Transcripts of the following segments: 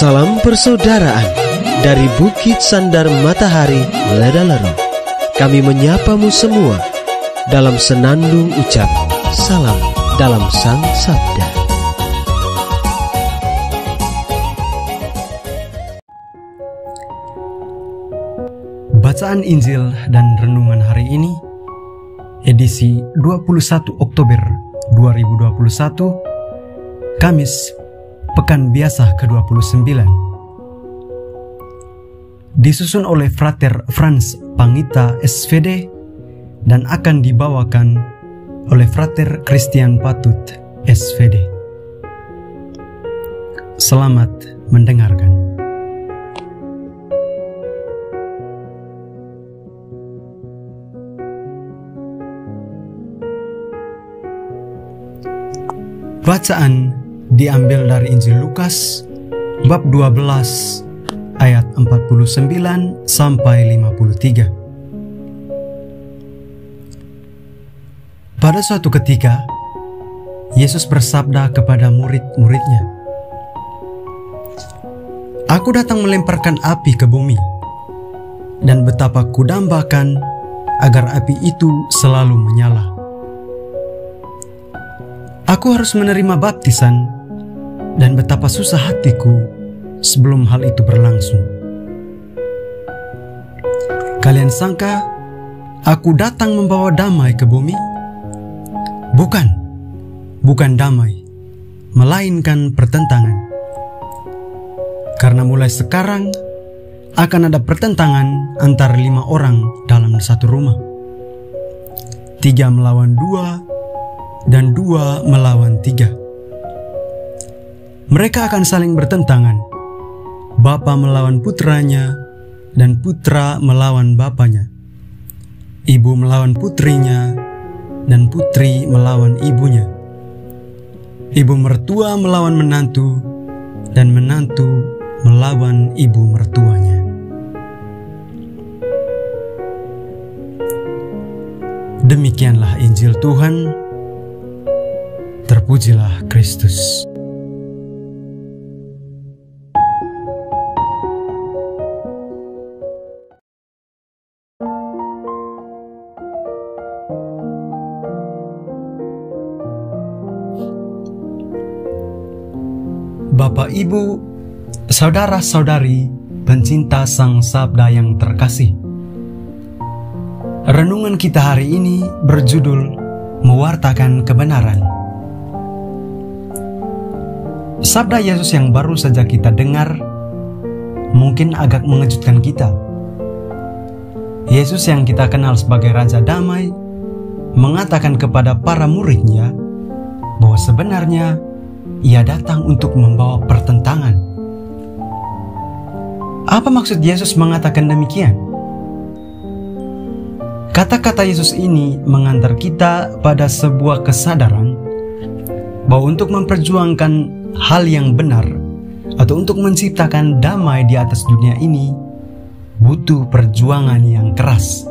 Salam persaudaraan dari Bukit Sandar Matahari Ledalero. Kami menyapamu semua dalam senandung ucap salam dalam Sang Sabda. Bacaan Injil dan Renungan hari ini edisi 21 Oktober 2021 Kamis Pekan Biasa ke-29. Disusun oleh Frater Franz Pangita SVD dan akan dibawakan oleh Frater Christian Patut SVD Selamat mendengarkan. Bacaan diambil dari Injil Lukas bab 12 ayat 49 sampai 53. Pada suatu ketika, Yesus bersabda kepada murid-muridnya, Aku datang melemparkan api ke bumi, dan betapa kudambakan agar api itu selalu menyala. Aku harus menerima baptisan dan betapa susah hatiku sebelum hal itu berlangsung. Kalian sangka aku datang membawa damai ke bumi? Bukan, bukan damai, melainkan pertentangan. Karena mulai sekarang akan ada pertentangan antara lima orang dalam satu rumah. Tiga melawan dua, dan dua melawan tiga. Mereka akan saling bertentangan. Bapa melawan putranya dan putra melawan bapaknya. Ibu melawan putrinya dan putri melawan ibunya. Ibu mertua melawan menantu dan menantu melawan ibu mertuanya. Demikianlah Injil Tuhan. Terpujilah Kristus. Bapak, Ibu, saudara-saudari, pencinta Sang Sabda yang terkasih. Renungan kita hari ini berjudul Mewartakan Kebenaran. Sabda Yesus yang baru saja kita dengar mungkin agak mengejutkan kita. Yesus yang kita kenal sebagai Raja Damai mengatakan kepada para muridnya bahwa sebenarnya ia datang untuk membawa pertentangan. Apa maksud Yesus mengatakan demikian? Kata-kata Yesus ini mengantar kita pada sebuah kesadaran bahwa untuk memperjuangkan hal yang benar atau untuk menciptakan damai di atas dunia ini butuh perjuangan yang keras.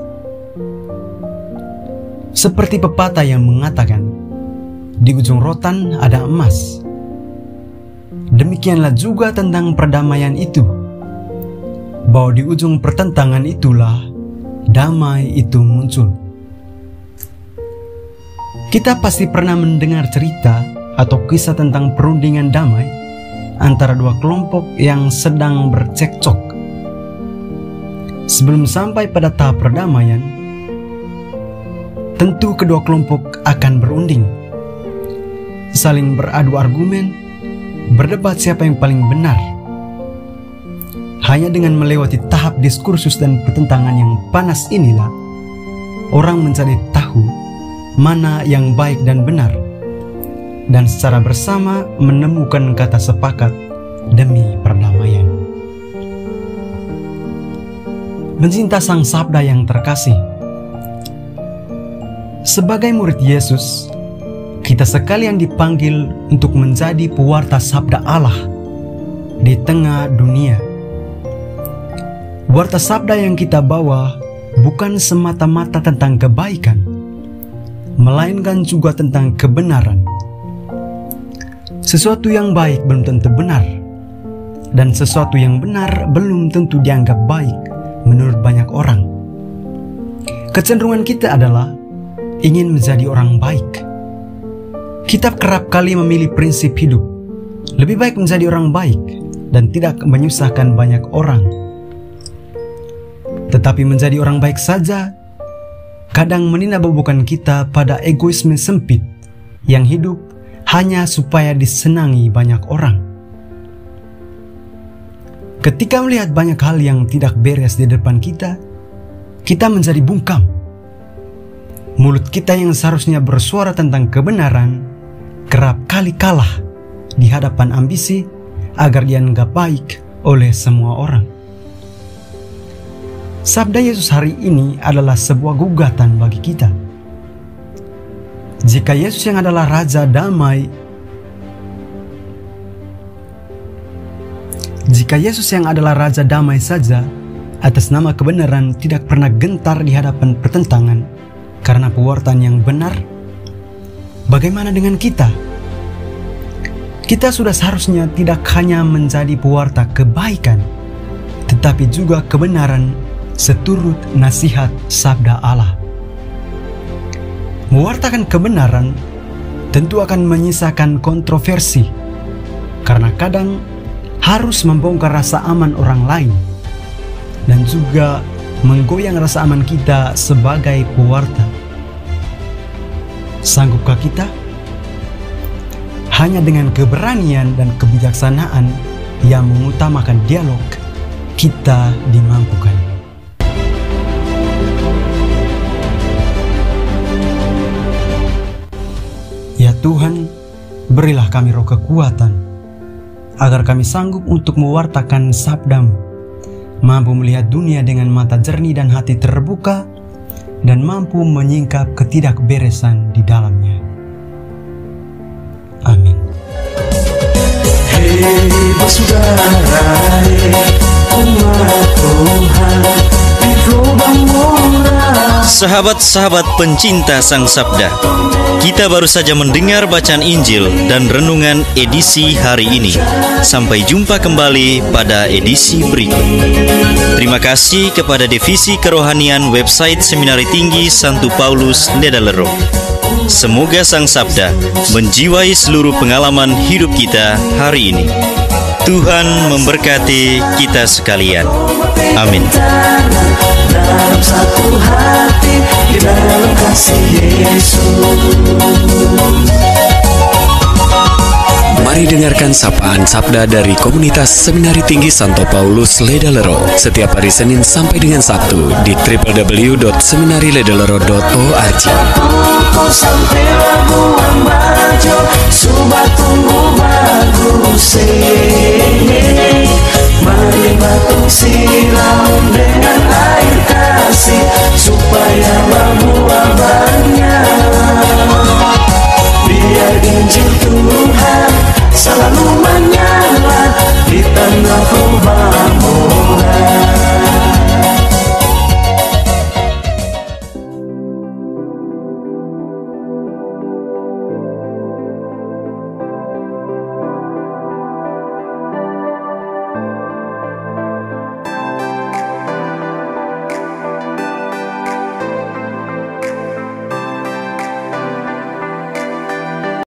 Seperti pepatah yang mengatakan, di ujung rotan ada emas. Demikianlah juga tentang perdamaian itu, bahwa di ujung pertentangan itulah damai itu muncul. Kita pasti pernah mendengar cerita atau kisah tentang perundingan damai antara dua kelompok yang sedang bercekcok. Sebelum sampai pada tahap perdamaian, tentu kedua kelompok akan berunding, saling beradu argumen, berdebat siapa yang paling benar. Hanya dengan melewati tahap diskursus dan pertentangan yang panas inilah, orang mencari tahu mana yang baik dan benar dan secara bersama menemukan kata sepakat demi perdamaian. Mencinta Sang Sabda yang terkasih, sebagai murid Yesus, kita sekalian dipanggil untuk menjadi pewarta Sabda Allah di tengah dunia. Warta Sabda yang kita bawa bukan semata-mata tentang kebaikan, melainkan juga tentang kebenaran Sesuatu yang baik belum tentu benar, dan sesuatu yang benar belum tentu dianggap baik menurut banyak orang. Kecenderungan kita adalah ingin menjadi orang baik. Kita kerap kali memilih prinsip hidup. Lebih baik menjadi orang baik dan tidak menyusahkan banyak orang. Tetapi menjadi orang baik saja kadang meninabobokan kita pada egoisme sempit yang hidup hanya supaya disenangi banyak orang. Ketika melihat banyak hal yang tidak beres di depan kita, kita menjadi bungkam. Mulut kita yang seharusnya bersuara tentang kebenaran, kerap kali kalah di hadapan ambisi agar dianggap baik oleh semua orang. Sabda Yesus hari ini adalah sebuah gugatan bagi kita. Jika Yesus yang adalah Raja Damai Jika Yesus yang adalah Raja Damai saja, atas nama kebenaran tidak pernah gentar di hadapan pertentangan karena pewartaan yang benar, bagaimana dengan kita? Kita sudah seharusnya tidak hanya menjadi pewarta kebaikan, tetapi juga kebenaran seturut nasihat sabda Allah. Mewartakan kebenaran tentu akan menyisakan kontroversi, karena kadang harus membongkar rasa aman orang lain dan juga menggoyang rasa aman kita sebagai pewarta. Sanggupkah kita? Hanya dengan keberanian dan kebijaksanaan yang mengutamakan dialog, kita dimampukan. Ya Tuhan, berilah kami roh kekuatan agar kami sanggup untuk mewartakan sabdamu, mampu melihat dunia dengan mata jernih dan hati terbuka, dan mampu menyingkap ketidakberesan di dalamnya. Amin. Hey, Sahabat-sahabat pencinta Sang Sabda, kita baru saja mendengar bacaan Injil dan renungan edisi hari ini. Sampai jumpa kembali pada edisi berikut. Terima kasih kepada Divisi Kerohanian website Seminari Tinggi Santo Paulus Ledalero. Semoga Sang Sabda menjiwai seluruh pengalaman hidup kita hari ini. Tuhan memberkati kita sekalian. Amin. Dalam satu hati di dalam kasih Yesus. Mari dengarkan sapaan sabda dari komunitas Seminari Tinggi Santo Paulus Ledalero setiap hari Senin sampai dengan Sabtu di www.seminariledalero.org. Supaya